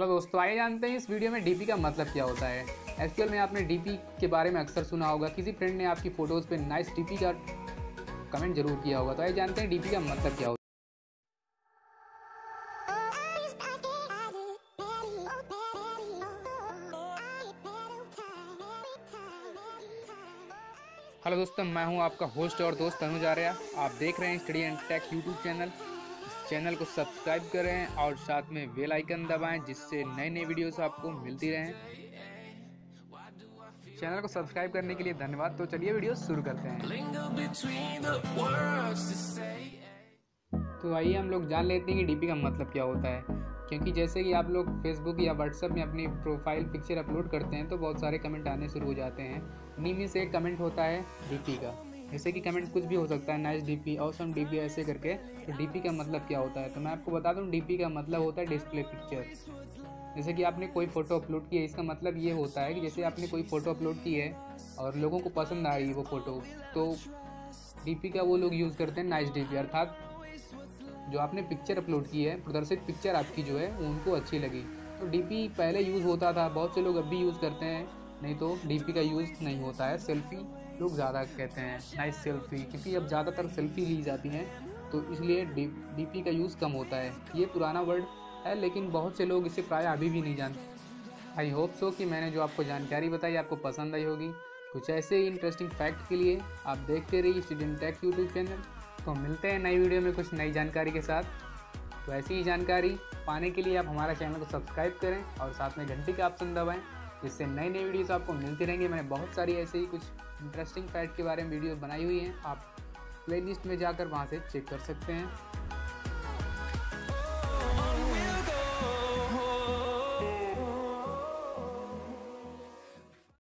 Hello दोस्तों, आइए जानते हैं इस वीडियो में डीपी का मतलब क्या होता है। एक्चुअल में आपने डीपी के बारे में अक्सर सुना होगा। किसी फ्रेंड ने आपकी फ़ोटोज़ पे नाइस डीपी का कमेंट ज़रूर किया होगा। तो आइए जानते हैं डीपी का मतलब क्या होता है। हेलो दोस्तों, मैं हूँ आपका होस्ट और दोस्त तनुज आर्या। आप देख रहे हैं study and tech YouTube channel channel को सब्सक्राइब करें और साथ में बेल आइकन दबाएँ, जिससे नए नए वीडियोस आपको मिलती रहें। चैनल को सब्सक्राइब करने के लिए धन्यवाद। तो चलिए वीडियो शुरू करते हैं। तो आइए हम लोग जान लेते हैं कि डीपी का मतलब क्या होता है। क्योंकि जैसे कि आप लोग फेसबुक या व्हाट्सएप में अपनी प्रोफ़ाइल पिक्चर अपलोड करते हैं तो बहुत सारे कमेंट आने शुरू हो जाते हैं। उन्हीं में से एक कमेंट होता है डीपी का। जैसे कि कमेंट कुछ भी हो सकता है नाइस डीपी ऑसम डीपी ऐसे करके। तो डीपी का मतलब क्या होता है? तो मैं आपको बता दूँ डीपी का मतलब होता है डिस्प्ले पिक्चर जैसे कि आपने कोई फ़ोटो अपलोड की है इसका मतलब ये होता है कि जैसे आपने कोई फ़ोटो अपलोड की है और लोगों को पसंद आ रही है वो फ़ोटो तो डीपी का वो लोग यूज़ करते हैं नाइस डीपी अर्थात जो आपने पिक्चर अपलोड की है, प्रदर्शित पिक्चर आपकी जो है उनको अच्छी लगी। तो डीपी पहले यूज़ होता था, बहुत से लोग अब भी यूज़ करते हैं, नहीं तो डीपी का यूज़ नहीं होता है सेल्फ़ी लोग ज़्यादा कहते हैं नाइस सेल्फ़ी क्योंकि अब ज़्यादातर सेल्फ़ी ली जाती हैं तो इसलिए डी डीपी का यूज़ कम होता है। ये पुराना वर्ड है, लेकिन बहुत से लोग इसे प्राय अभी भी नहीं जानते। आई होप सो कि मैंने जो आपको जानकारी बताई, आपको पसंद आई होगी। कुछ ऐसे ही इंटरेस्टिंग फैक्ट के लिए आप देखते रहिए स्टूडेंट टेक यूट्यूब चैनल तो मिलते हैं नई वीडियो में कुछ नई जानकारी के साथ। तो ऐसी ही जानकारी पाने के लिए आप हमारा चैनल को सब्सक्राइब करें और साथ में घंटी का ऑप्शन दबाएँ। जिससे नए नए वीडियोस आपको मिलती रहेंगे। मैंने बहुत सारी ऐसे ही कुछ इंटरेस्टिंग फैक्ट के बारे में वीडियो बनाई हुई हैं। आप प्लेलिस्ट में जाकर वहाँ से चेक कर सकते हैं।